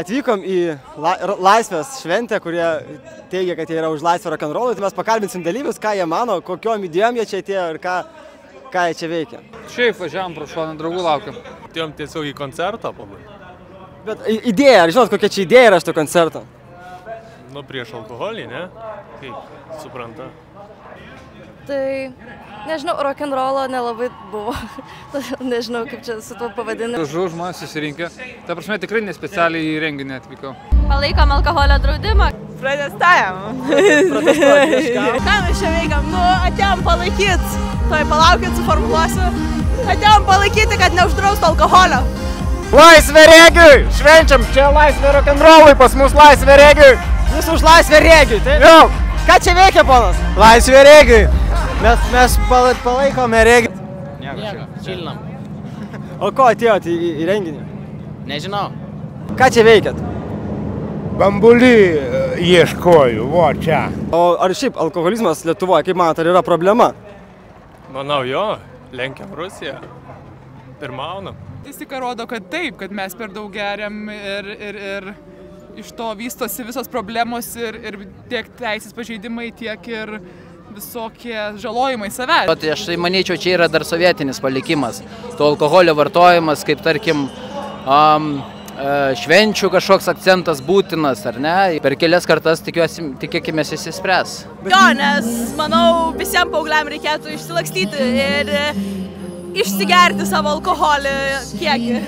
atvykom į la, laisvės šventę, kurie teigia, kad jie yra už laisvę rock'n'rollui, tai mes pakalbinsim dalyvius, ką jie mano, kokiom idėjom jie čia atėjo ir ką, ką jie čia veikia. Šiaip važiavam pro šoną, draugų laukiam. Atėjom tiesiog į koncertą pabūti. Bet idėja, ar žinot, kokia čia idėja yra šito koncerto? Nu, prieš alkoholį, ne? Kaip, supranta. Tai nežinau, rock'n'rollo nelabai buvo. nežinau, kaip čia su tuo pavadinti. Žu žmonės susirinkę. Ta prasme, tikrai nespecialiai į renginį atvykau. Palaikom alkoholio draudimą. Prieš ką? Mes čia veikiam? Nu, atėjom palaikyt. Tuoj palaukit, suformuluosiu. Atėjom palaikyti, kad neuždraustų alkoholio. Laisvė regiui! Švenčiam, čia laisvė rock'n'rollui, pas mus laisvė regiui! Jūs už laisvę rėgiui, taip? Jau! Ką čia veikia, ponas? Laisvė regiui! Mes, mes pala- palaikome regiui. Nieko, čilinam. O ko atėjote į, į renginį? Nežinau. Ką čia veikiat? Bambulį e, ieškoju, vo čia. O ar šiaip alkoholizmas Lietuvoje, kaip manote, ar yra problema? Manau, jo, lenkiam Rusiją. Pirmaunam. Statistika rodo, kad taip, kad mes per daug geriam ir, ir, ir iš to vystosi visos problemos ir, ir tiek teisės pažeidimai, tiek ir visokie žalojimai savęs. O tai aš tai manyčiau, čia yra dar sovietinis palikimas. To alkoholio vartojimas, kaip tarkim, um, švenčių kažkoks akcentas būtinas, ar ne? Per kelias kartas tikiuosi, tikėkime, jis įsispręs. Jo, nes manau, visiems paaugliam reikėtų išsilakstyti ir e, išsigerti savo alkoholį kiekį.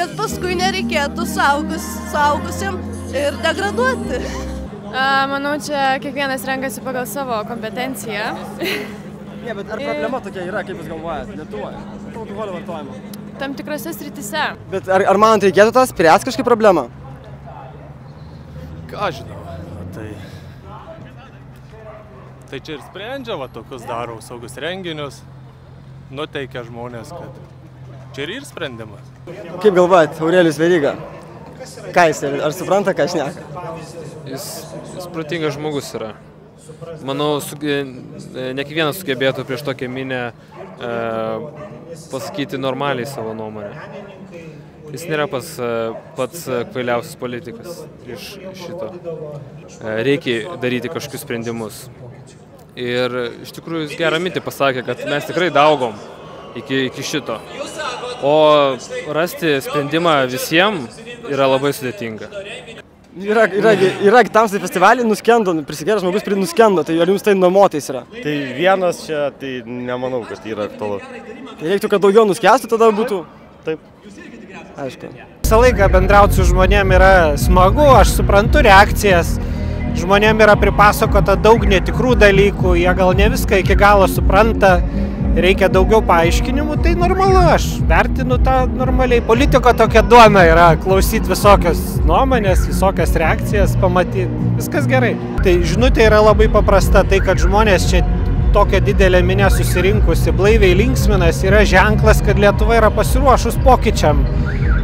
Kad paskui nereikėtų saugus, saugusiam ir degraduoti. Manau, čia kiekvienas renkasi pagal savo kompetenciją. Ne, bet ar problema tokia yra, kaip jūs galvojate, Lietuvoje? Alkoholio vartojimo. Tam tikrose sritise. Bet ar, ar manot, reikėtų tą spręsti kažkaip problemą? Ką žinau, tai... Tai čia ir sprendžia, va, tokius daro saugus renginius, nuteikia žmonės, kad čia ir ir sprendimas. Kaip galvojat, Aurelijus Veryga? Ką jis, ar supranta, ką aš neka? Jis, jis protingas žmogus yra. Manau, suge, ne kiekvienas sugebėtų prieš tokią minę e, pasakyti normaliai savo nuomonę. Jis nėra pats, e, pats kvailiausias politikas iš šito. E, reikia daryti kažkokius sprendimus. Ir iš tikrųjų jis gerą mintį pasakė, kad mes tikrai daugom iki, iki šito. O rasti sprendimą visiems yra labai sudėtinga. Yra, yra, yra tamsai festivalį, nuskendo, prisigėręs žmogus prie nuskendo, tai ar jums tai nuomotais yra? Tai vienas čia, tai nemanau, kad yra aktualu. Tai reiktų, kad daugiau nuskestų, tada būtų. Taip. Aišku. Visą laiką bendrauti su žmonėm yra smagu, aš suprantu reakcijas. Žmonėm yra pripasakota daug netikrų dalykų, jie gal ne viską iki galo supranta, reikia daugiau paaiškinimų, tai normalu, aš vertinu tą normaliai. Politiko tokia duona yra klausyti visokios nuomonės, visokias reakcijas, pamatyti, viskas gerai. Tai žinutė yra labai paprasta, tai kad žmonės čia tokia didelė minė susirinkusi, blaiviai linksminas, yra ženklas, kad Lietuva yra pasiruošus pokyčiam.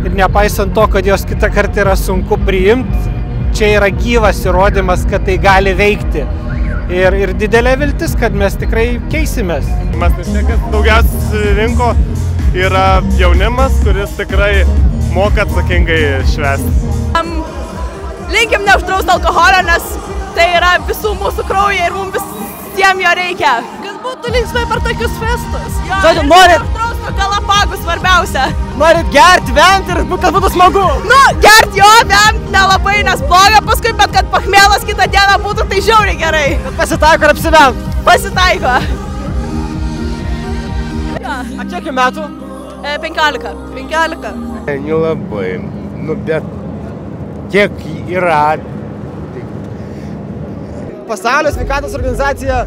Ir nepaisant to, kad jos kitą kartą yra sunku priimti, čia yra gyvas įrodymas, kad tai gali veikti. Ir, ir didelė viltis, kad mes tikrai keisimės. Mes nežinai, kad daugiausiai rinko yra jaunimas, kuris tikrai moka atsakingai švęsti. Linkim neuždrausti alkoholio, nes tai yra visų mūsų kraujai ir mums visiems jo reikia. Kad būtų linksmai per tokius festus. Jo, Žodžiu, norit- galapagų svarbiausia. Norit gerti, venti ir kad būtų smagu. Nu, gert jo, bent nelabai, nes bloga paskui, bet kad pachmėlas kitą dieną būtų, tai žiauriai gerai. Bet pasitaiko ir apsivent. Pasitaiko. A kiek jums metų? E, 15. 15. Nelabai, nu bet kiek yra, Pasaulio sveikatos organizacija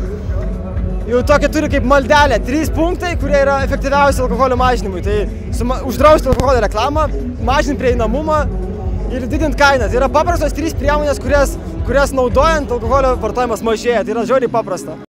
jau tokia turi kaip maldelė. Trys punktai, kurie yra efektyviausi alkoholio mažinimui. Tai suma, uždrausti alkoholio reklamą, mažinti prieinamumą ir didinti kainą. Tai yra paprastos trys priemonės, kurias, kurias naudojant alkoholio vartojimas mažėja. Tai yra žiauriai paprasta.